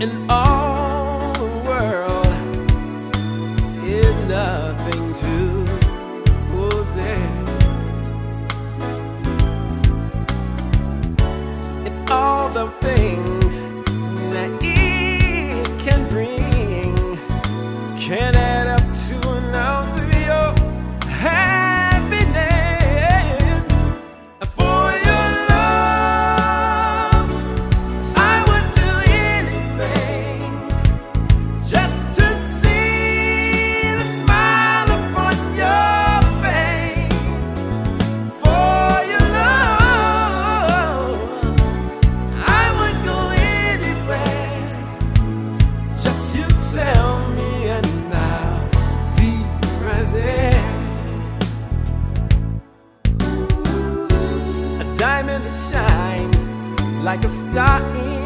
in all the world is nothing to possess. If all the things like a star in